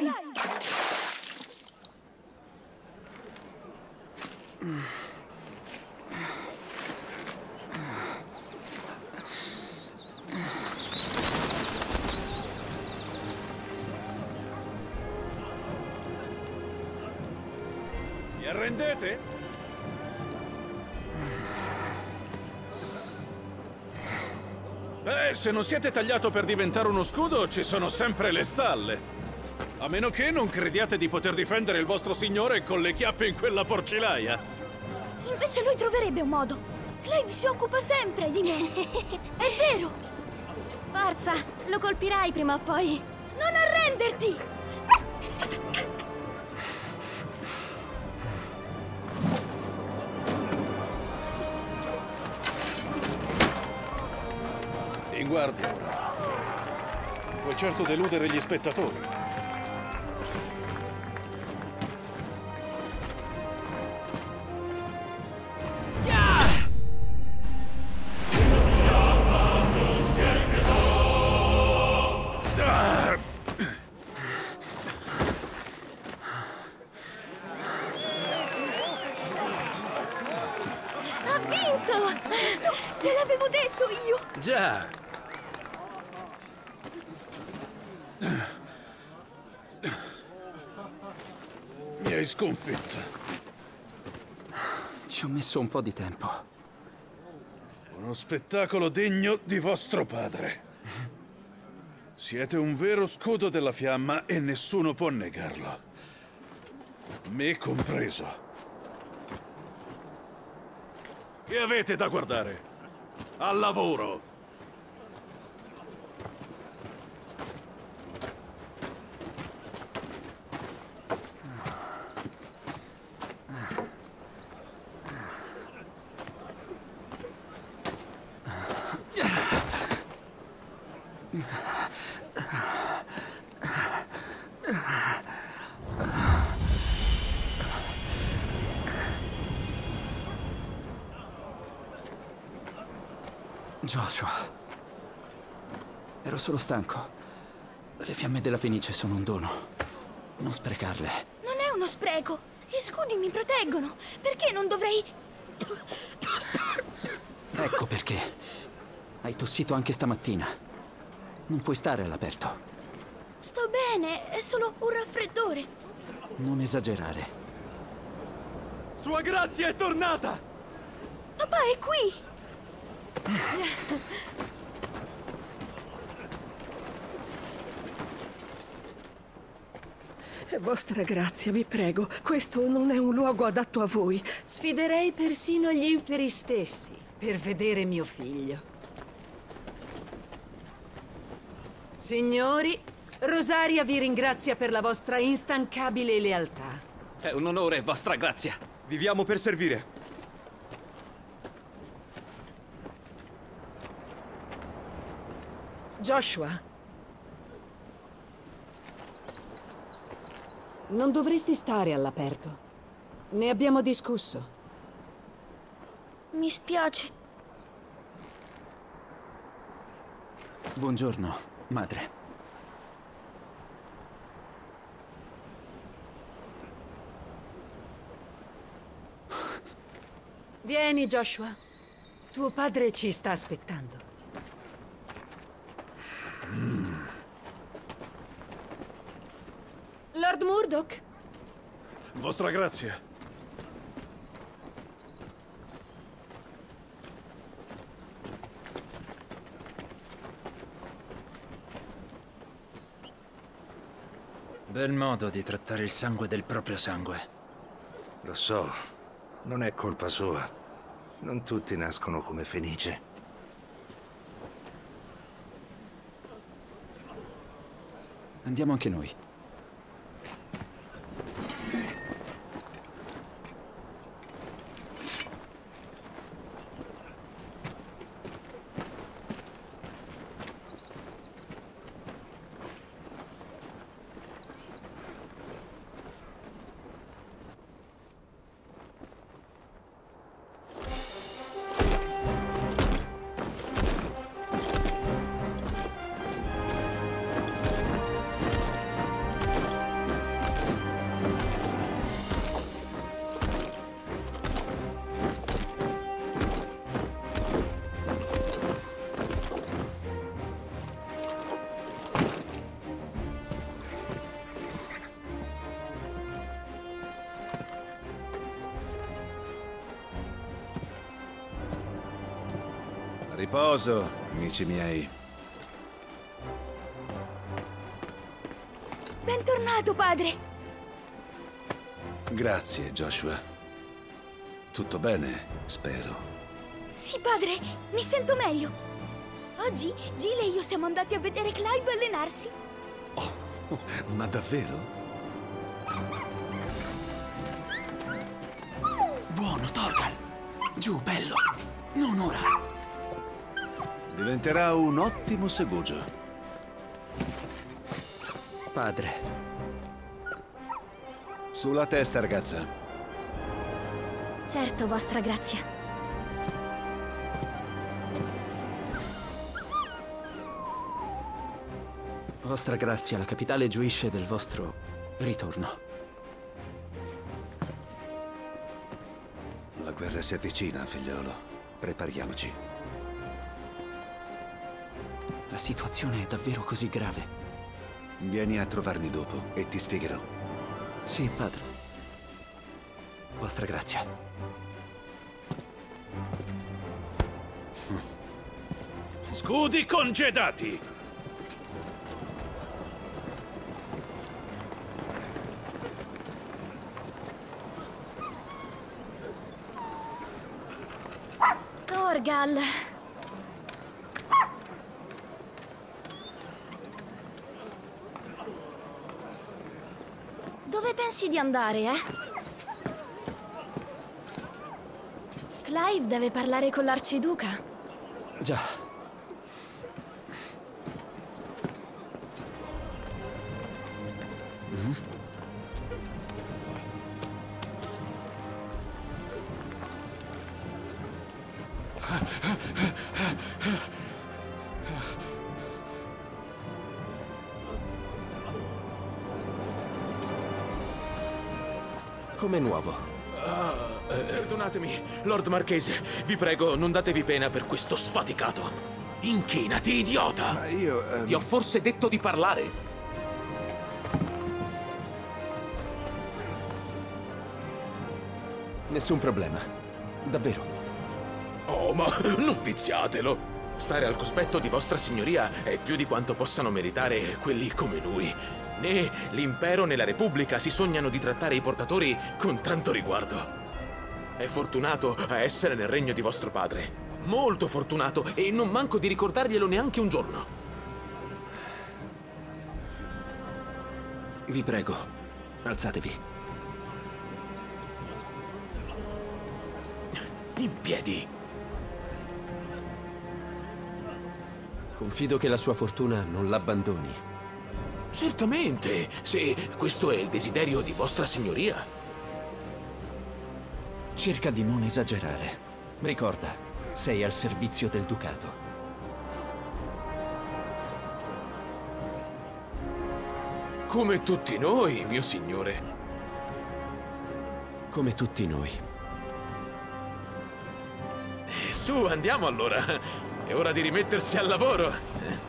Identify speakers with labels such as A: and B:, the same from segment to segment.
A: Clive!
B: Vi arrendete? Beh, se non siete tagliato per diventare uno scudo, ci sono sempre le stalle. A meno che non crediate di poter difendere il vostro signore con le chiappe in quella porcilaia.
A: Invece lui troverebbe un modo. Clive si occupa sempre di me. È vero!
C: Forza, lo colpirai prima o poi.
A: Non arrenderti!
B: In guardia ora. Puoi certo deludere gli spettatori.
A: Ha vinto! Sto- te l'avevo detto io!
D: Già,
B: Mi hai sconfitto.
D: ci ho messo un po' di tempo.
B: Uno spettacolo degno di vostro padre. Siete un vero scudo della fiamma e nessuno può negarlo. Me compreso. Che avete da guardare? Al lavoro!
D: Joshua. Ero solo stanco. Le fiamme della Fenice sono un dono. Non sprecarle.
A: Non è uno spreco! Gli scudi mi proteggono! Perché non dovrei...
D: Ecco perché. Hai tossito anche stamattina. Non puoi stare all'aperto.
A: Sto bene, è solo un raffreddore.
D: Non esagerare.
B: Sua grazia è tornata!
A: Papà è qui!
E: Vostra grazia, vi prego, questo non è un luogo adatto a voi.
F: Sfiderei persino gli inferi stessi per vedere mio figlio. Signori, Rosaria vi ringrazia per la vostra instancabile lealtà.
D: È un onore, vostra grazia.
G: Viviamo per servire.
F: Joshua. Non dovresti stare all'aperto. Ne abbiamo discusso.
A: Mi spiace.
D: Buongiorno, madre.
F: Vieni, Joshua. Tuo padre ci sta aspettando. Lord Murdoch,
B: Vostra grazia.
H: Bel modo di trattare il sangue del proprio sangue.
I: Lo so, non è colpa sua. Non tutti nascono come Fenice.
D: Andiamo anche noi.
I: Riposo, amici miei.
A: Bentornato, padre!
I: Grazie, Joshua. Tutto bene, spero.
A: Sì, padre, mi sento meglio. Oggi Jill e io siamo andati a vedere Clive allenarsi.
I: Ma davvero?
D: Buono, Torgal. Giù, bello. Non ora.
I: Diventerà un ottimo segugio.
D: Padre,
I: Sulla testa, ragazza.
C: Certo, vostra grazia.
D: vostra grazia, la capitale gioisce del vostro ritorno.
I: La guerra si avvicina, figliolo. Prepariamoci.
D: La situazione è davvero così grave?
I: Vieni a trovarmi dopo e ti spiegherò.
D: Sì, padre. Vostra grazia.
B: Scudi congedati!
C: Torgal. Pensi di andare, eh? Clive deve parlare con l'arciduca.
D: Già.
G: Come nuovo.
J: Perdonatemi, Lord Marchese. Vi prego, non datevi pena per questo sfaticato. Inchinati, idiota!
I: Ma io... ehm,
J: Ti ho forse detto di parlare?
G: Nessun problema. Davvero.
J: Oh, ma non viziatelo! Stare al cospetto di vostra signoria è più di quanto possano meritare quelli come lui. Né l'impero né la repubblica si sognano di trattare i portatori con tanto riguardo. È fortunato a essere nel regno di vostro padre. Molto fortunato e non manco di ricordarglielo neanche un giorno.
D: Vi prego, alzatevi.
J: In piedi.
G: Confido che la sua fortuna non l'abbandoni.
J: Certamente, se questo è il desiderio di vostra signoria.
D: Cerca di non esagerare. Ricorda, sei al servizio del ducato.
J: Come tutti noi, mio signore.
G: Come tutti noi.
J: Eh, Su, andiamo allora. È ora di rimettersi al lavoro.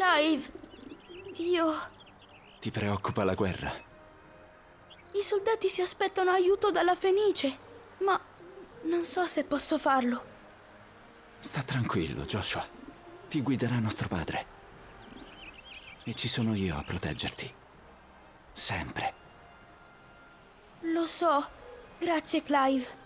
A: Clive, io...
D: Ti preoccupa la guerra?
A: I soldati si aspettano aiuto dalla Fenice, ma non so se posso farlo.
D: Sta tranquillo, Joshua. Ti guiderà nostro padre. E ci sono io a proteggerti. Sempre.
A: Lo so. Grazie, Clive.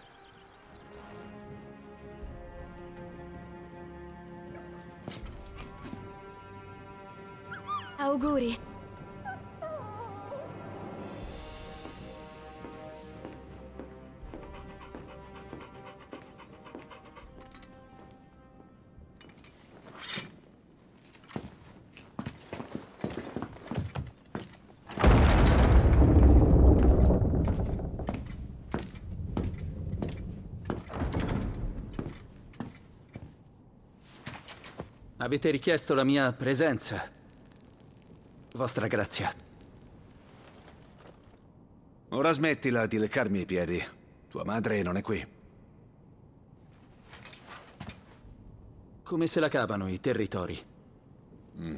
C: Auguri.
D: Avete richiesto la mia presenza. Vostra grazia.
G: Ora smettila di leccarmi i piedi. Tua madre non è qui.
D: Come se la cavano i territori?
G: Mm.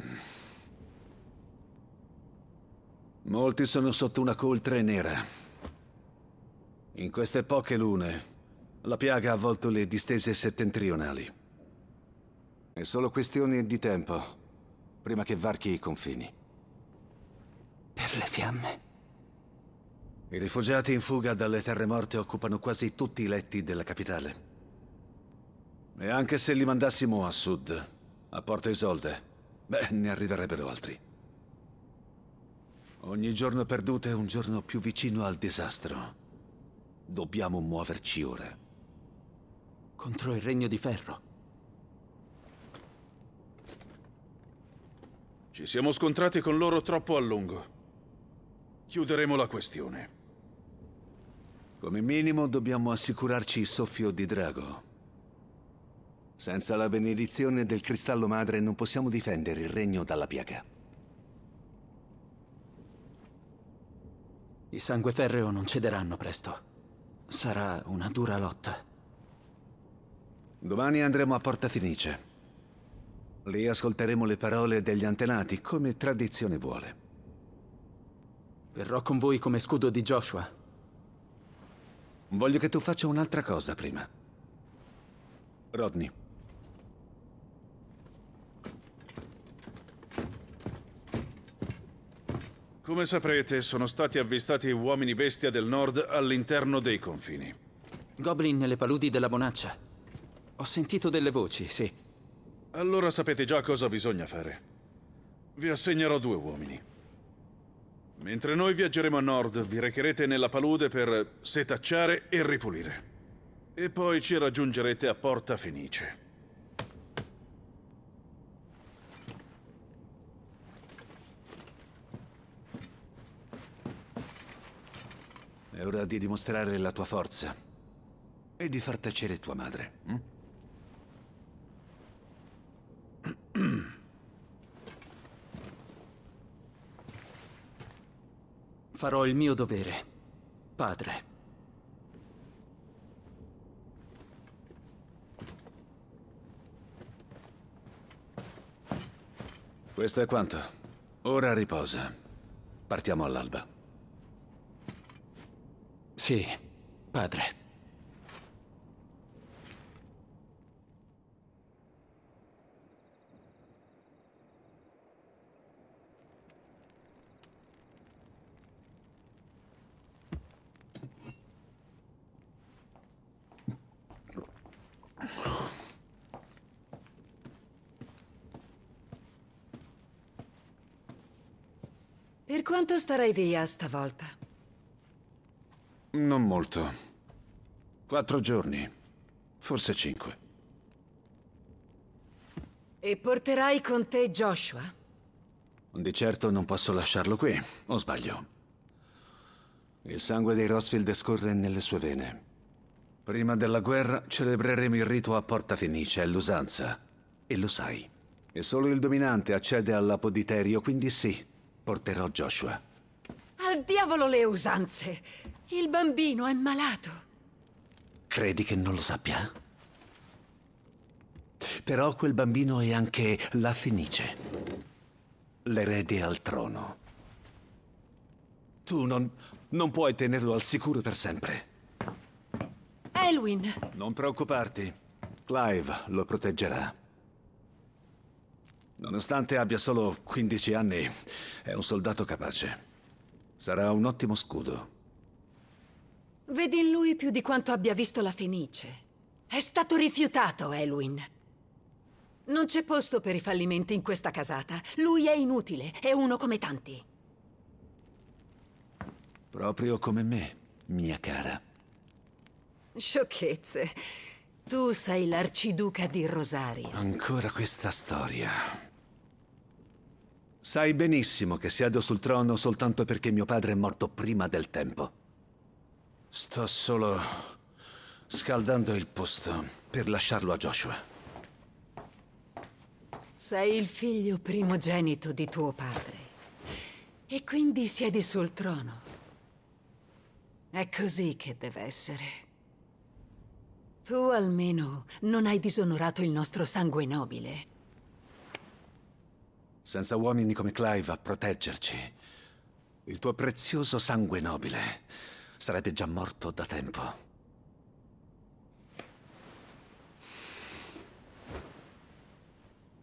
G: Molti sono sotto una coltre nera. In queste poche lune, la piaga ha avvolto le distese settentrionali. È solo questione di tempo, prima che varchi i confini.
D: Per le fiamme.
G: I rifugiati in fuga dalle terre morte occupano quasi tutti i letti della capitale. E anche se li mandassimo a sud, a Porto Isolde, beh, ne arriverebbero altri. Ogni giorno perduto è un giorno più vicino al disastro. Dobbiamo muoverci ora.
D: Contro il Regno di Ferro.
B: Ci siamo scontrati con loro troppo a lungo. Chiuderemo la questione.
G: Come minimo dobbiamo assicurarci il soffio di drago. Senza la benedizione del cristallo madre non possiamo difendere il regno dalla piaga.
D: I sangueferreo non cederanno presto. Sarà una dura lotta.
G: Domani andremo a Porta Fenice. Lì ascolteremo le parole degli antenati, come tradizione vuole.
D: Verrò con voi come scudo di Joshua.
G: Voglio che tu faccia un'altra cosa prima. Rodney.
B: Come saprete, sono stati avvistati uomini bestia del nord all'interno dei confini.
D: Goblin nelle paludi della Bonaccia. Ho sentito delle voci, sì.
B: Allora sapete già cosa bisogna fare. Vi assegnerò due uomini. Mentre noi viaggeremo a nord, vi recherete nella palude per setacciare e ripulire. E poi ci raggiungerete a Porta Fenice.
G: È ora di dimostrare la tua forza. E di far tacere tua madre. Hm?
D: Farò il mio dovere, padre.
G: Questo è quanto. Ora riposa. Partiamo all'alba.
D: Sì, padre.
F: Per quanto starai via stavolta?
G: Non molto. Quattro giorni. Forse cinque.
F: E porterai con te Joshua?
G: Di certo non posso lasciarlo qui, o sbaglio? Il sangue dei Rosfield scorre nelle sue vene. Prima della guerra celebreremo il rito a Porta Fenice, è l'usanza. E lo sai. E solo il dominante accede all'apoditerio, quindi sì, porterò Joshua.
F: Al diavolo le usanze! Il bambino è malato.
G: Credi che non lo sappia? Però quel bambino è anche la Fenice. L'erede al trono. Tu non, non puoi tenerlo al sicuro per sempre.
F: Elwin!
G: Non preoccuparti. Clive lo proteggerà. Nonostante abbia solo 15 anni, è un soldato capace. Sarà un ottimo scudo.
F: Vedi in lui più di quanto abbia visto la Fenice. È stato rifiutato, Elwin. Non c'è posto per i fallimenti in questa casata. Lui è inutile, è uno come tanti.
G: Proprio come me, mia cara.
F: Sciocchezze. Tu sei l'arciduca di Rosaria.
G: Ancora questa storia. Sai benissimo che siedo sul trono soltanto perché mio padre è morto prima del tempo. Sto solo scaldando il posto per lasciarlo a Joshua.
F: Sei il figlio primogenito di tuo padre. E quindi siedi sul trono. È così che deve essere. Tu almeno non hai disonorato il nostro sangue nobile.
G: Senza uomini come Clive a proteggerci, il tuo prezioso sangue nobile sarebbe già morto da tempo.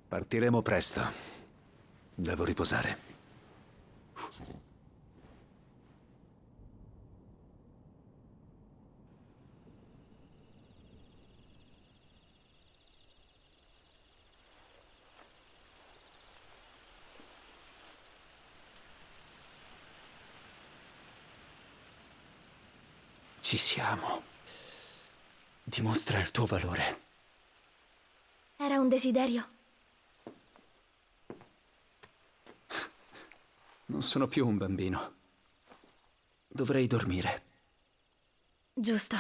G: Partiremo presto. Devo riposare.
D: Ci siamo. Dimostra il tuo valore.
C: Era un desiderio.
D: Non sono più un bambino. Dovrei dormire.
C: Giusto.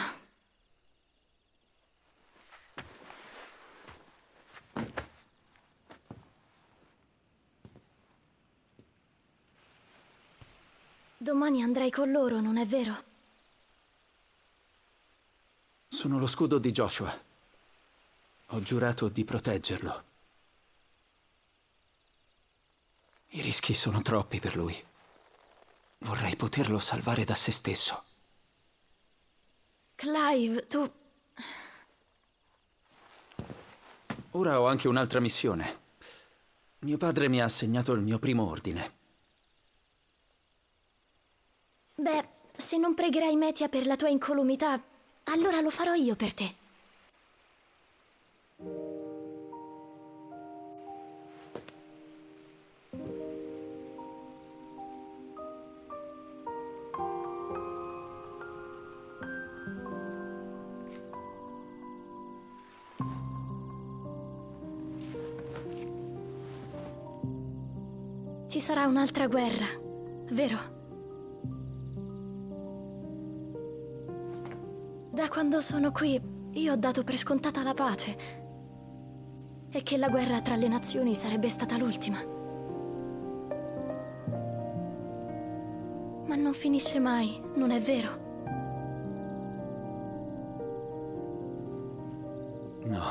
C: Domani andrai con loro, non è vero?
D: Sono lo scudo di Joshua. Ho giurato di proteggerlo. I rischi sono troppi per lui. Vorrei poterlo salvare da se stesso.
C: Clive, tu...
D: Ora ho anche un'altra missione. Mio padre mi ha assegnato il mio primo ordine.
C: Beh, se non pregherai Metia per la tua incolumità, allora lo farò io per te. Ci sarà un'altra guerra, vero? Quando sono qui, io ho dato per scontata la pace. E che la guerra tra le nazioni sarebbe stata l'ultima. Ma non finisce mai, non è vero?
D: No.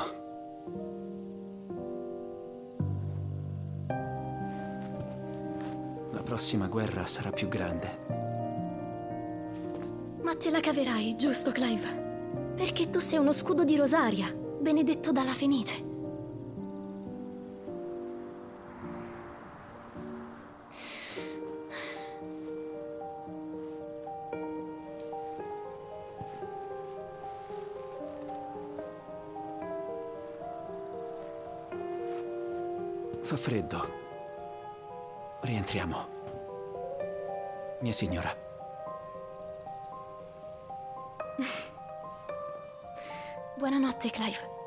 D: La prossima guerra sarà più grande.
C: Ma te la caverai, giusto, Clive? Perché tu sei uno scudo di Rosaria, benedetto dalla Fenice.
D: Fa freddo. Rientriamo. Mia signora.
C: Buonanotte, Clive.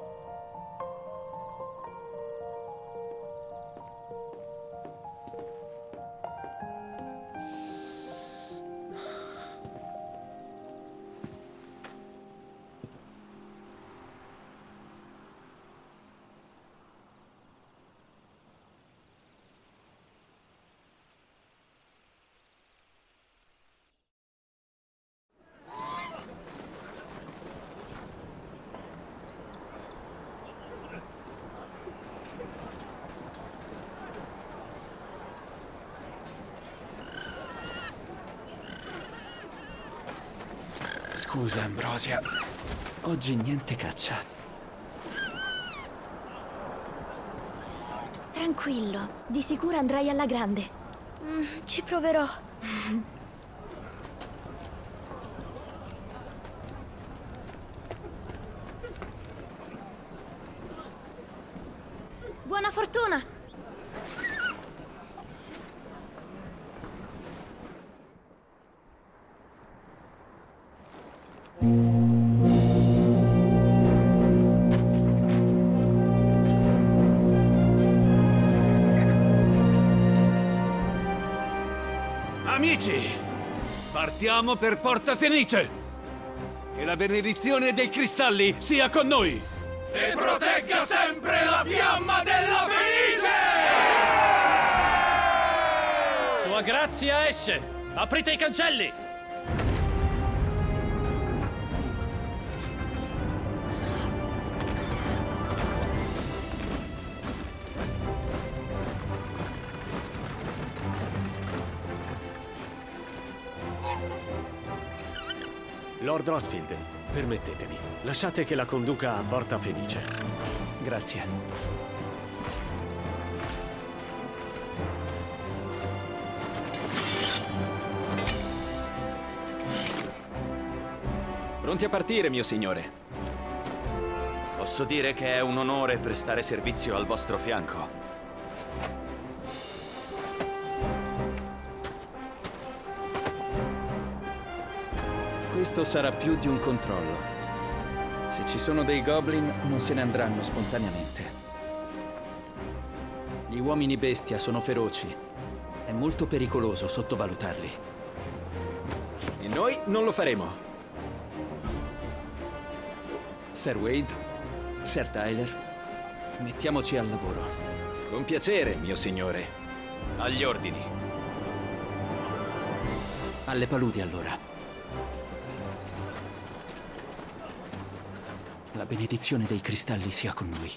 D: Scusa, Ambrosia. Oggi niente caccia.
C: Tranquillo, di sicuro andrai alla grande.
A: Mm, ci proverò.
G: Amici, partiamo per Porta Fenice. Che la benedizione dei cristalli sia con noi.
K: E protegga sempre la fiamma della Fenice!
H: Sua grazia esce! Aprite i cancelli!
K: Lord Rosfield, permettetemi. Lasciate che la conduca a Porta Felice.
D: Grazie. Pronti a partire, mio signore.
L: Posso dire che è un onore prestare servizio al vostro fianco.
D: Questo sarà più di un controllo. Se ci sono dei goblin, non se ne andranno spontaneamente. Gli uomini bestia sono feroci. È molto pericoloso sottovalutarli. E noi non lo faremo. Sir Wade, Sir Tyler, mettiamoci al lavoro. Con piacere, mio signore.
L: Agli ordini.
D: Alle paludi, allora. La benedizione dei cristalli sia con noi.